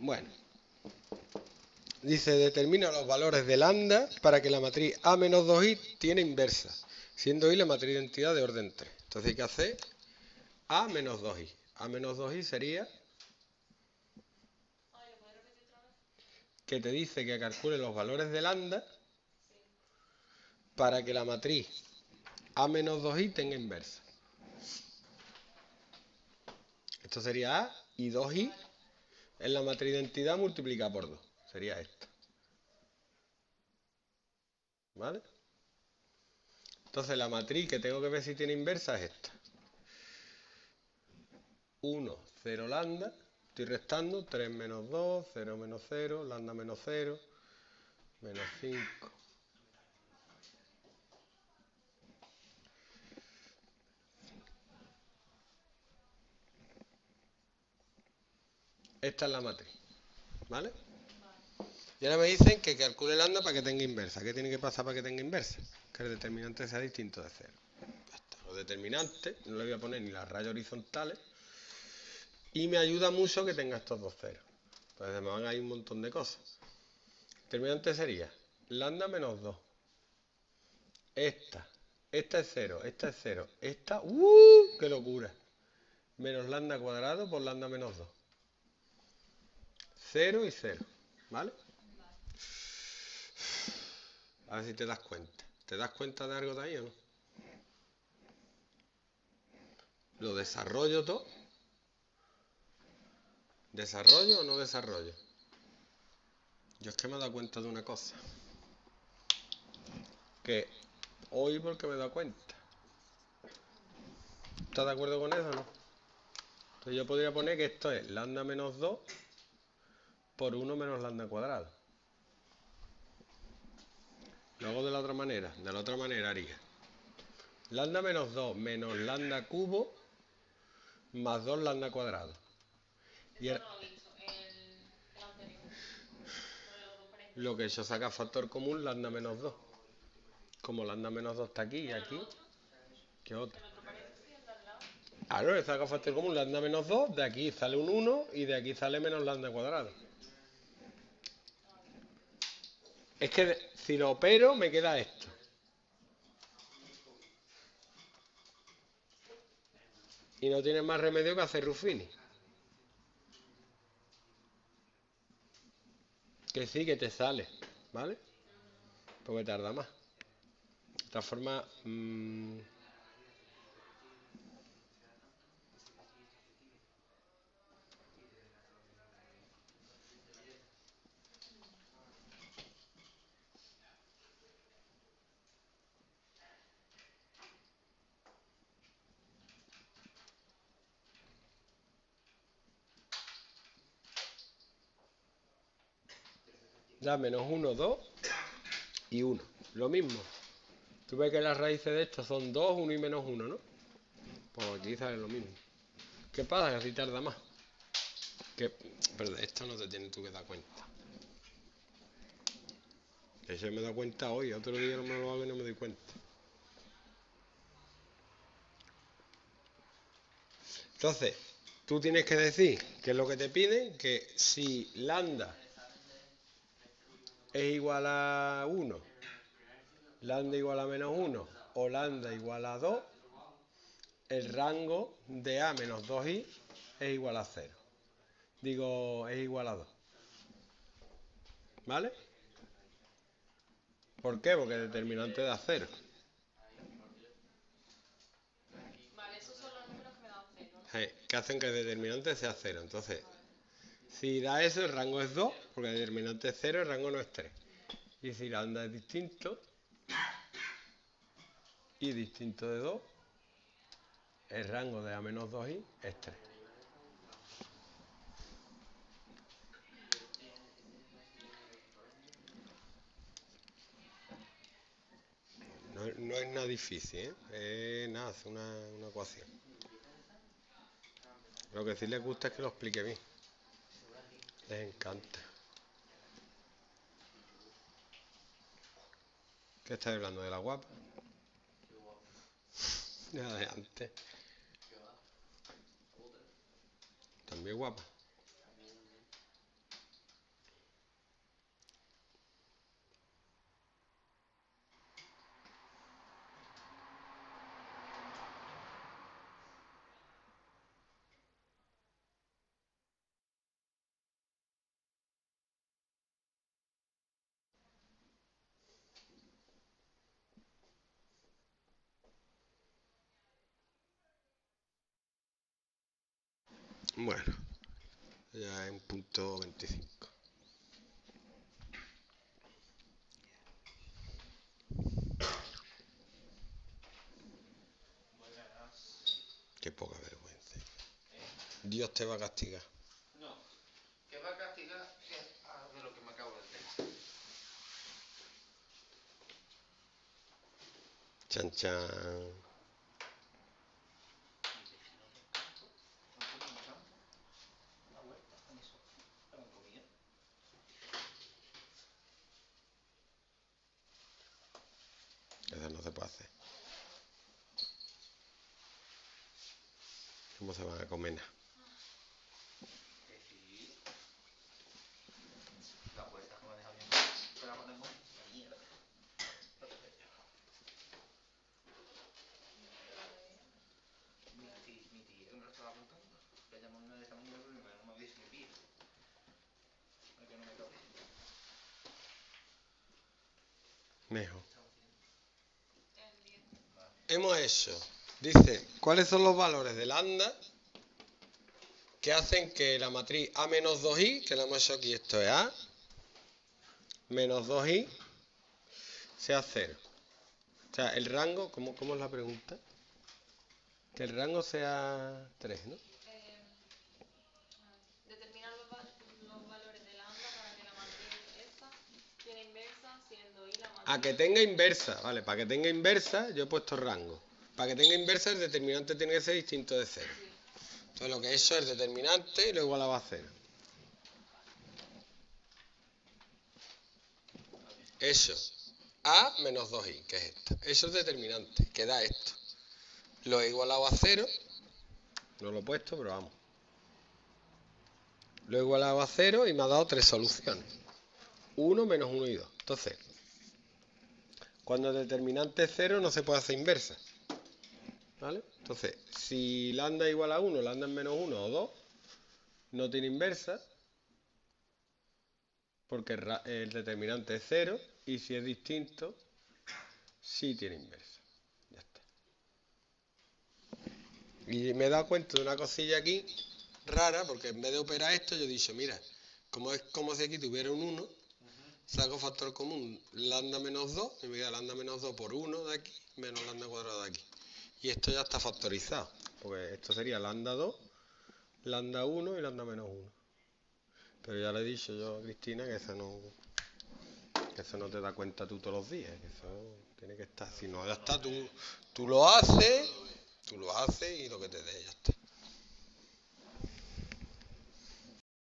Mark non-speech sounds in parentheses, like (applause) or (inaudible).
Bueno. Dice, determina los valores de lambda para que la matriz A menos 2i tiene inversa, siendo i la matriz de identidad de orden 3. Entonces hay que hacer A menos 2i. A menos 2i sería que te dice que calcule los valores de lambda para que la matriz A menos 2i tenga inversa. Esto sería A y 2i en la matriz de identidad multiplicada por 2. Sería esto. ¿Vale? Entonces la matriz que tengo que ver si tiene inversa es esta. 1, 0 lambda. Estoy restando. 3 menos 2, 0 menos 0, lambda menos 0, menos 5. Esta es la matriz. ¿Vale? Y ahora me dicen que calcule lambda para que tenga inversa. ¿Qué tiene que pasar para que tenga inversa? Que el determinante sea distinto de cero. Los determinantes, no le voy a poner ni las rayas horizontales. Y me ayuda mucho que tenga estos dos ceros. Entonces me van a ir un montón de cosas. Determinante sería lambda menos 2. Esta. Esta es 0. Esta es 0. Esta. ¡Uh! ¡Qué locura! Menos lambda cuadrado por lambda menos 2. 0 y 0. ¿Vale? A ver si te das cuenta. ¿Te das cuenta de algo de ahí o no? ¿Lo desarrollo todo? ¿Desarrollo o no desarrollo? Yo es que me he dado cuenta de una cosa. Que hoy porque me he dado cuenta. ¿Estás de acuerdo con eso o no? Entonces yo podría poner que esto es lambda menos 2 por 1 menos lambda cuadrado. Lo hago de la otra manera. De la otra manera haría lambda menos 2 menos lambda cubo más 2 lambda cuadrado. Y lo que hecho saca factor común lambda menos 2. Como lambda menos 2 está aquí y aquí, ¿qué otro? Claro, le saca factor común lambda menos 2, de aquí sale un 1 y de aquí sale menos lambda cuadrado. Es que si lo opero me queda esto. Y no tienes más remedio que hacer Ruffini. Que sí, que te sale, ¿vale? Porque tarda más. De esta forma... Mmm, da menos 1, 2 y 1. Lo mismo. Tú ves que las raíces de esto son 2, 1 y menos 1, ¿no? Pues sale lo mismo. ¿Qué pasa? Que así tarda más. Que, pero de esto no te tienes tú que dar cuenta. Yo me dado cuenta hoy, otro día no me lo hago y no me doy cuenta. Entonces, tú tienes que decir que es lo que te piden, que si lambda es igual a 1, lambda igual a menos 1 o lambda igual a 2, el rango de A menos 2i es igual a 0. Digo, es igual a 2. ¿Vale? ¿Por qué? Porque el determinante da 0. Vale, esos son los números que me dan cero. Que hacen que el determinante sea 0. Entonces, si da eso, el rango es 2, porque el determinante es 0, el rango no es 3. Y si lambda es distinto, y distinto de 2, el rango de A menos 2i es 3. No, no es nada difícil, ¿eh? Es nada, es una, una ecuación. Lo que sí les gusta es que lo explique bien. Les encanta. ¿Qué estás hablando? ¿De la guapa? (laughs) Ya de antes. También guapa. Bueno, ya en punto 25. Qué poca vergüenza. Dios te va a castigar. No, que va a castigar es de lo que me acabo de hacer. Chan chan. Una vuelta con eso. Con comida. Eso no se puede hacer. ¿Cómo se van a comer nada? Mejor. El 10. Hemos hecho, dice, ¿cuáles son los valores de lambda que hacen que la matriz A menos 2i, que lo hemos hecho aquí, esto es A, menos 2i, sea 0? O sea, el rango, ¿cómo, cómo es la pregunta? Que el rango sea 3, ¿no? Eh, determinar los, val- los valores de lambda para que la matriz esta tiene inversa siendo i la matriz. A que tenga inversa, vale, para que tenga inversa yo he puesto rango. Para que tenga inversa el determinante tiene que ser distinto de 0. Sí. Entonces lo que he hecho es el determinante y lo igualaba a 0. Eso. A menos 2i, que es esto. Eso es determinante, que da esto. Lo he igualado a 0. No lo he puesto, pero vamos. Lo he igualado a 0 y me ha dado tres soluciones. 1 menos 1 y 2. Entonces, cuando el determinante es 0 no se puede hacer inversa. ¿Vale? Entonces, si lambda es igual a 1, lambda es menos 1 o 2, no tiene inversa, porque el, determinante es 0, y si es distinto, sí tiene inversa. Ya está. Y me he dado cuenta de una cosilla aquí rara, porque en vez de operar esto, yo he dicho, mira, como es como si aquí tuviera un 1, saco factor común lambda menos 2, y me queda lambda menos 2 por 1 de aquí, menos lambda cuadrado de aquí. Y esto ya está factorizado, porque esto sería lambda 2, lambda 1 y lambda menos 1. Pero ya le he dicho yo a Cristina que eso no, que eso no te da cuenta tú todos los días, que eso tiene que estar, si no ya está, tú, tú lo haces, tú lo haces y lo que te dé, ya está.